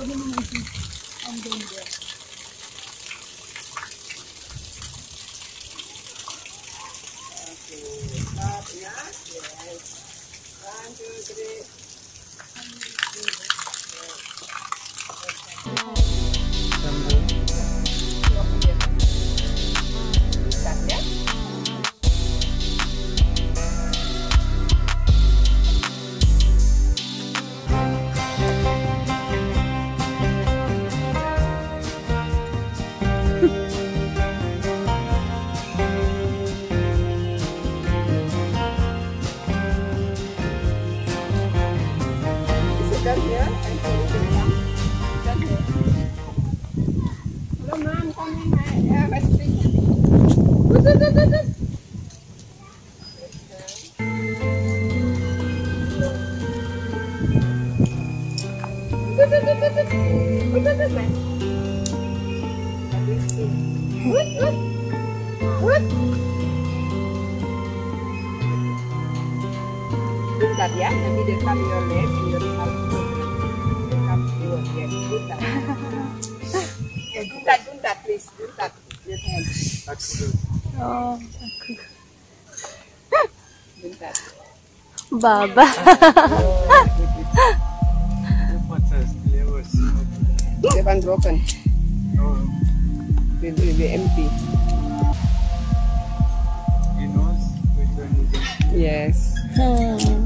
todo mundo aqui. Bentar ya, nanti your leg and your duntat, please, duntat. Your hand, Oh, duntat. Baba. Will be empty. Yes. Hmm.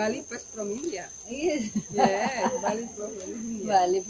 Vale pues promilla. Yeah, vale. Vale.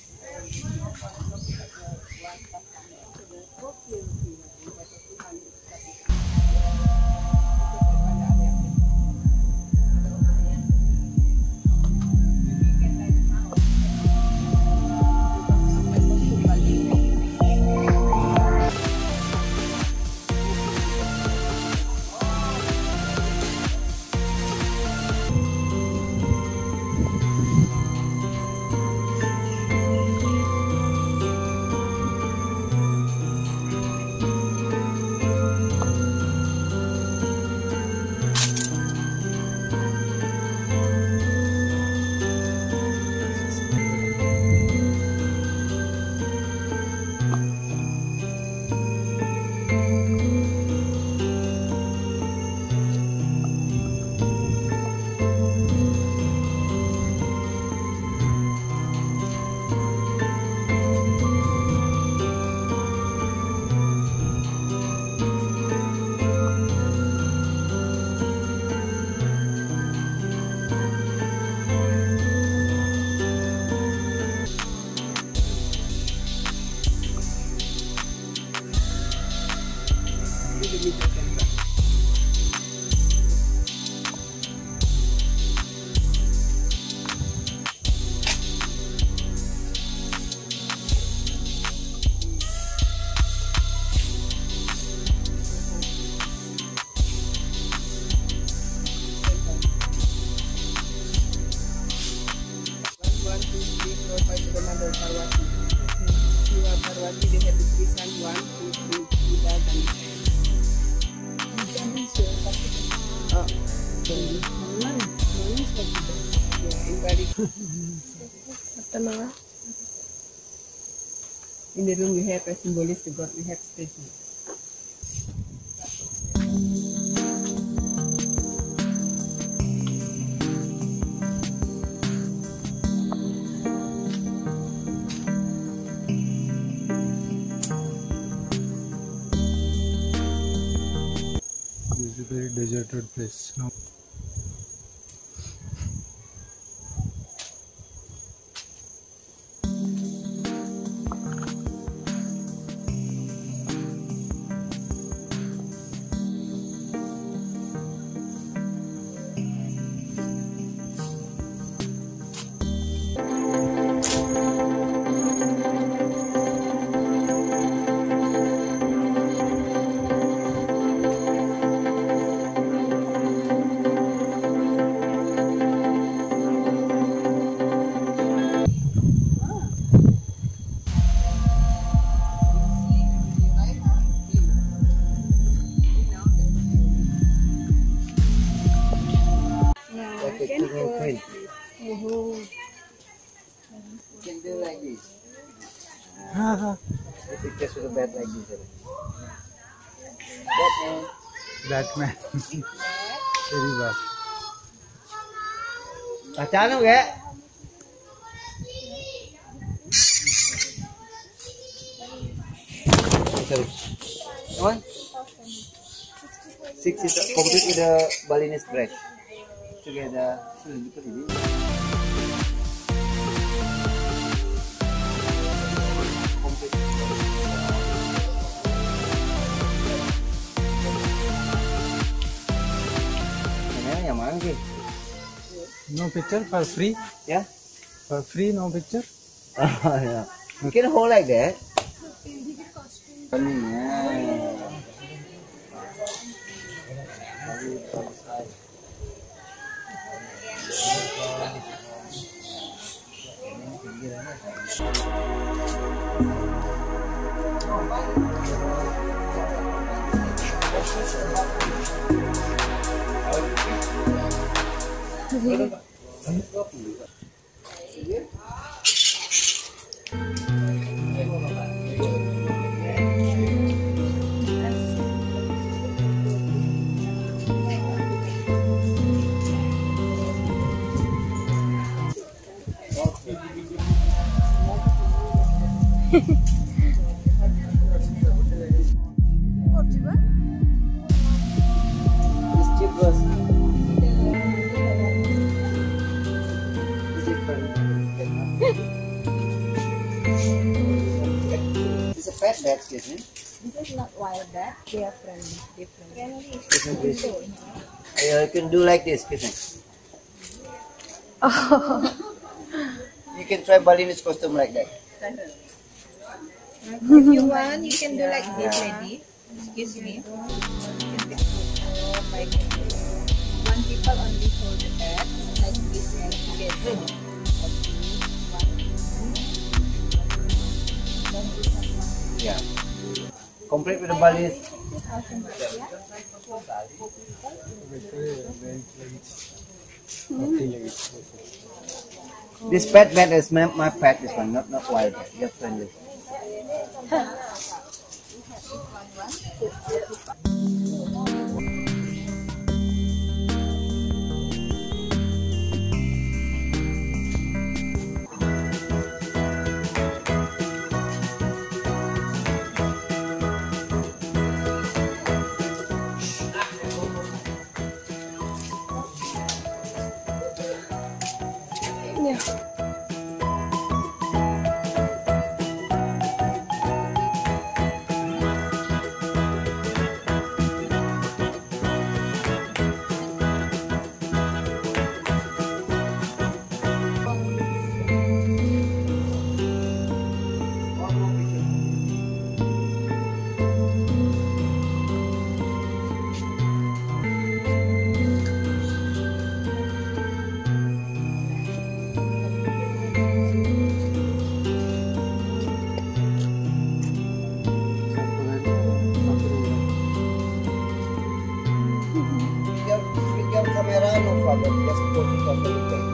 In the room we have a symbolist god, we have statue. This is a very deserted place. No. Batman तेरी बात पहचान हो गए One, six is complete with the Balinese brush together. Ini yang mana sih? No picture for free? Ya? For free, no picture? Oh, yeah. You can hold like that. Funny, Thank you. Bed, excuse me. This is not wild bat. They are friendly. Different. Please. Uh, You can do like this, excuse me. You can try Balinese costume like that. If you want, you can do like this, lady. Excuse me. It. Oh my goodness. One people only hold the bed like this and together. One. Yeah. Complete with the Balinese. This pet bed is my, my pet, this one, not, not wild. Just friendly. forward. Just 14%